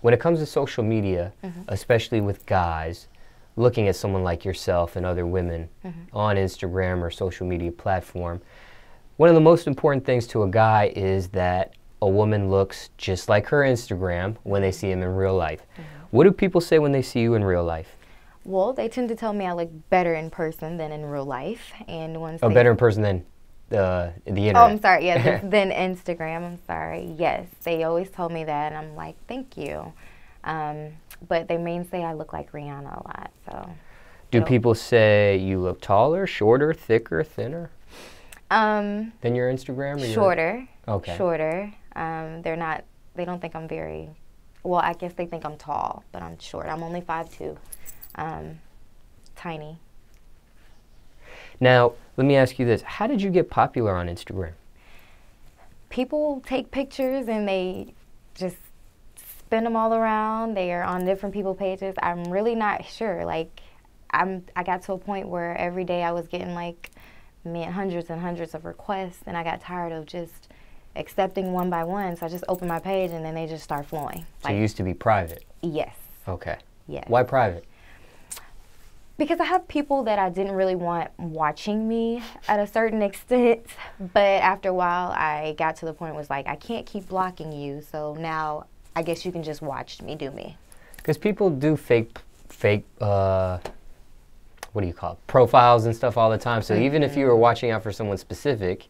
when it comes to social media, Mm-hmm. especially with guys, looking at someone like yourself and other women Mm-hmm. on Instagram or social media platform, one of the most important things to a guy is that a woman looks just like her Instagram when they see him in real life. Mm-hmm. What do people say when they see you in real life? Well, they tend to tell me I look better in person than in real life, and once Oh, better in person than uh, the internet. Oh, I'm sorry. Yeah, then Instagram. I'm sorry. Yes, they always told me that, and I'm like, thank you. Um, but they main say I look like Rihanna a lot. So, Do people say you look taller, shorter, thicker, thinner um, than your Instagram? or your- shorter. Okay. Shorter. Um, they're not. They don't think I'm very. Well, I guess they think I'm tall, but I'm short. I'm only five two. Um, tiny. Now, let me ask you this: How did you get popular on Instagram? people take pictures and they just spin them all around. They are on different people pages. I'm really not sure. Like, I'm I got to a point where every day I was getting like, man, hundreds and hundreds of requests, and I got tired of just accepting one by one. So I just opened my page and then they just start flowing. So you used to be private. yes, Okay. yes. Why private? Because I have people that I didn't really want watching me at a certain extent, but after a while, I got to the point was like, I can't keep blocking you, so now I guess you can just watch me do me. Because people do fake, fake. Uh, what do you call it? Profiles and stuff all the time. So even if you were watching out for someone specific,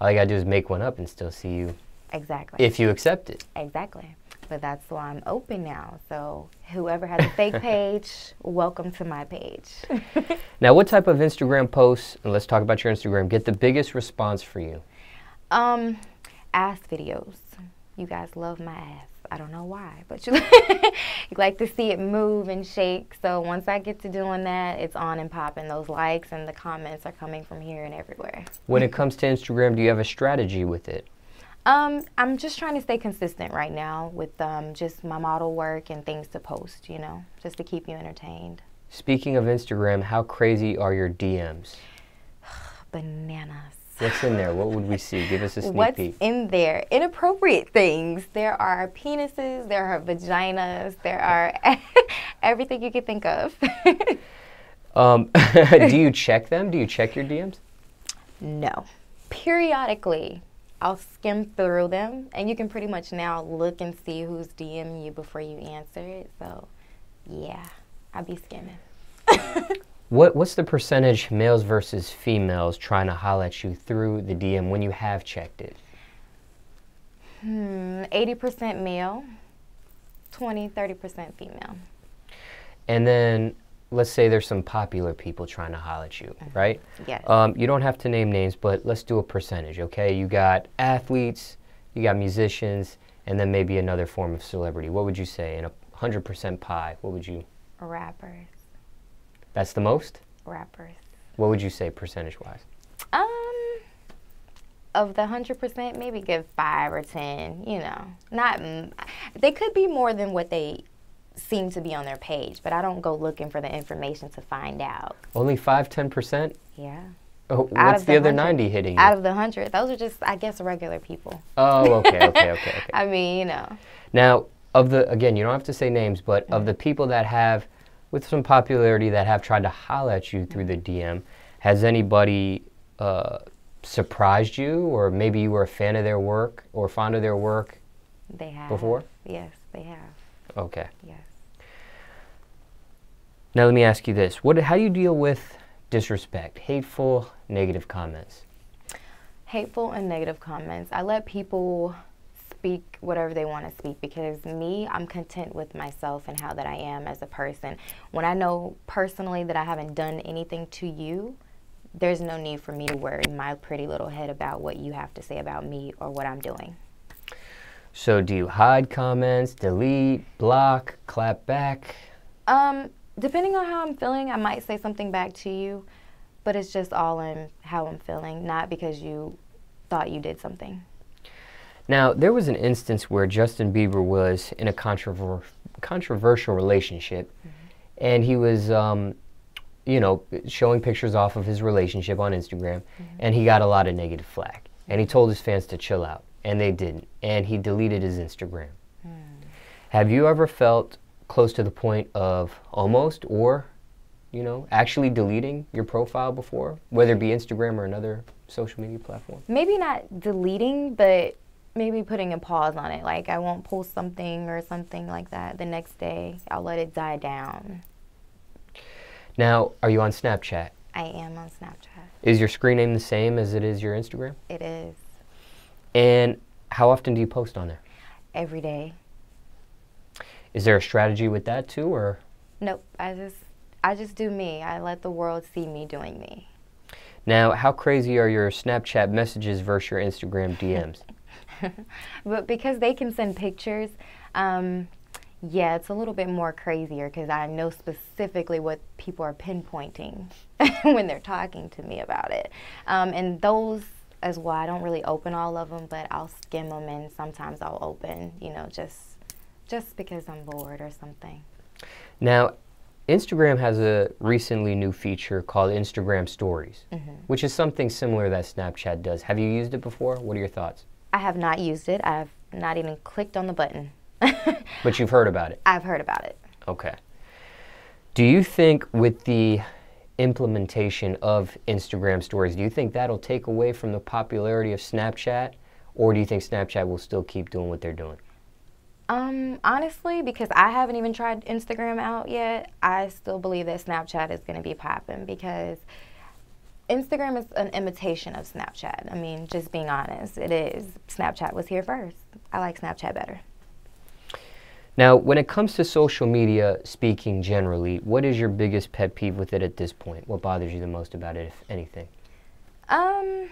all you gotta do is make one up and still see you Exactly. if you accept it. exactly. But that's why I'm open now. So whoever has a fake page, welcome to my page. Now, what type of Instagram posts? And let's talk about your Instagram. Get the biggest response for you. um, ass videos. You guys love my ass. I don't know why, but you, you like to see it move and shake. So once I get to doing that, it's on and popping. Those likes and the comments are coming from here and everywhere. When it comes to Instagram, do you have a strategy with it? Um, I'm just trying to stay consistent right now with um, just my model work and things to post, you know, just to keep you entertained. Speaking of Instagram, how crazy are your DMs? Bananas. What's in there? What would we see? Give us a sneak What's peek. in there? Inappropriate things. There are penises, there are vaginas, there are everything you could think of. Um, do you check them? Do you check your DMs? no. Periodically, I'll skim through them, and you can pretty much now look and see who's DMing you before you answer it. So, yeah, I'll be skimming. What What's the percentage males versus females trying to holler at you through the DM when you have checked it? Hmm, 80% male, 20, 30% female. And then let's say there's some popular people trying to holler at you, right? Yes. Um, you don't have to name names, but let's do a percentage, okay? You got athletes, you got musicians, and then maybe another form of celebrity. What would you say in a 100% pie? What would you? rappers. That's the most? Rappers. What would you say percentage wise? Um, of the hundred percent, maybe give five or ten. You know, not mm, they could be more than what they seem to be on their page, but I don't go looking for the information to find out. Only 5 10%? Yeah, Oh, what's the, the other 100 90 hitting out of the hundred, those are just, I guess, regular people. oh, okay, okay, okay, okay. I mean, you know, Now, of the again, you don't have to say names, but of the people that have, with some popularity, that have tried to holler at you through the DM, has anybody uh, surprised you, or maybe you were a fan of their work or fond of their work? they have Before? Yes, they have. Okay. Yes. Now let me ask you this: What? How do you deal with disrespect, hateful, negative comments? hateful and negative comments. I let people speak whatever they want to speak because me, I'm content with myself and how that I am as a person. When I know personally that I haven't done anything to you, there's no need for me to worry my pretty little head about what you have to say about me or what I'm doing. So, do you hide comments, delete, block, clap back? Um, depending on how I'm feeling, I might say something back to you, but it's just all in how I'm feeling, not because you thought you did something. Now, there was an instance where Justin Bieber was in a controver- controversial relationship, and he was, um, you know, showing pictures off of his relationship on Instagram, and he got a lot of negative flack. And he told his fans to chill out, and they didn't. And he deleted his Instagram. Hmm. Have you ever felt close to the point of almost or, you know, actually deleting your profile before, whether it be Instagram or another social media platform? Maybe not deleting, but maybe putting a pause on it. Like I won't post something or something like that the next day. I'll let it die down. Now, are you on Snapchat? I am on Snapchat. Is your screen name the same as it is your Instagram? It is And how often do you post on there? every day. Is there a strategy with that too, or Nope. I just I just do me. I let the world see me doing me. now how crazy are your Snapchat messages versus your Instagram DMs? but because they can send pictures, um, yeah, it's a little bit more crazier because I know specifically what people are pinpointing when they're talking to me about it. Um, and those as well, I don't really open all of them, but I'll skim them and sometimes I'll open, you know, just just because I'm bored or something. Now, Instagram has a recently new feature called Instagram Stories, mm-hmm. which is something similar that Snapchat does. Have you used it before? What are your thoughts? I have not used it. I've not even clicked on the button. But you've heard about it. I've heard about it. Okay. Do you think with the implementation of Instagram stories, do you think that'll take away from the popularity of Snapchat? Or do you think Snapchat will still keep doing what they're doing? Um, honestly, because I haven't even tried Instagram out yet, I still believe that Snapchat is going to be popping because Instagram is an imitation of Snapchat. I mean, just being honest, it is. Snapchat was here first. I like Snapchat better. Now, when it comes to social media, speaking generally, what is your biggest pet peeve with it at this point? What bothers you the most about it, if anything? Um,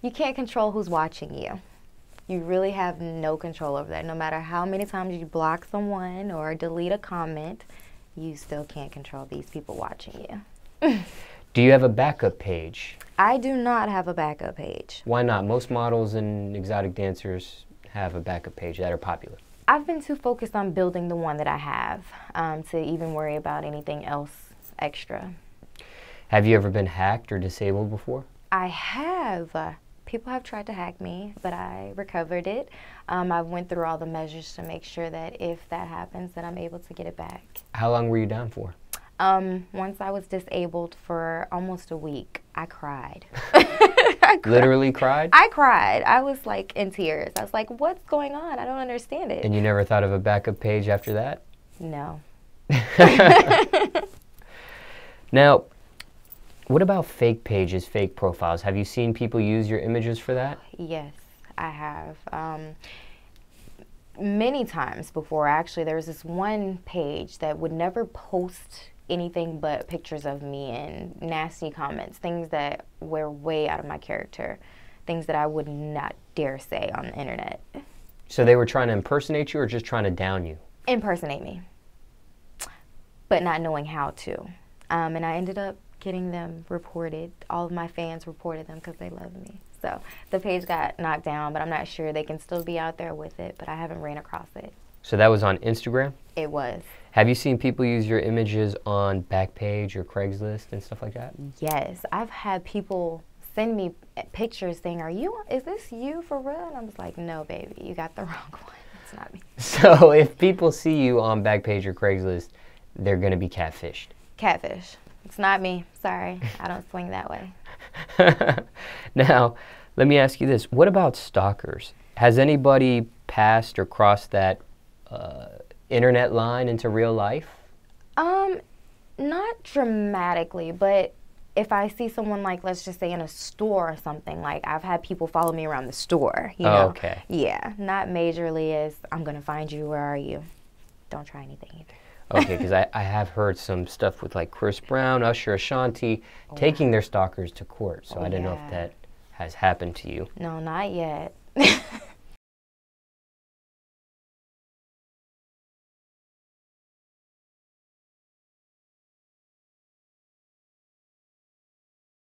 you can't control who's watching you. You really have no control over that. No matter how many times you block someone or delete a comment, you still can't control these people watching you. Do you have a backup page? I do not have a backup page. Why not? Most models and exotic dancers have a backup page that are popular. I've been too focused on building the one that I have um, to even worry about anything else extra. Have you ever been hacked or disabled before? I have. Uh, people have tried to hack me, but I recovered it. Um, I went through all the measures to make sure that if that happens, that I'm able to get it back. How long were you down for? Um, once I was disabled for almost a week, I cried. I cried. Literally cried? I cried. I was like in tears. I was like, "What's going on? I don't understand it." And you never thought of a backup page after that? no. Now, what about fake pages, fake profiles? Have you seen people use your images for that? Yes, I have. Um, many times before, actually, there was this one page that would never post anything but pictures of me and nasty comments, things that were way out of my character, things that I would not dare say on the internet. So they were trying to impersonate you or just trying to down you? Impersonate me, but not knowing how to. Um, and I ended up getting them reported. All of my fans reported them because they love me. So the page got knocked down, but I'm not sure they can still be out there with it, but I haven't ran across it. So that was on Instagram? It was. Have you seen people use your images on Backpage or Craigslist and stuff like that? Yes, I've had people send me pictures saying, "Are you? Is this you for real?" And I was like, "No, baby, you got the wrong one. It's not me." So if people see you on Backpage or Craigslist, they're going to be catfished. Catfish. It's not me. Sorry, I don't swing that way. now, let me ask you this. What about stalkers? Has anybody passed or crossed that uh, internet line into real life? Um, not dramatically, but if I see someone like, let's just say in a store or something, like I've had people follow me around the store. You Oh, know? okay. Yeah, not majorly as I'm gonna find you. Where are you? Don't try anything either. Okay, because I, I have heard some stuff with like Chris Brown, Usher, Ashanti taking their stalkers to court. So Oh, I didn't know if that has happened to you. No, not yet.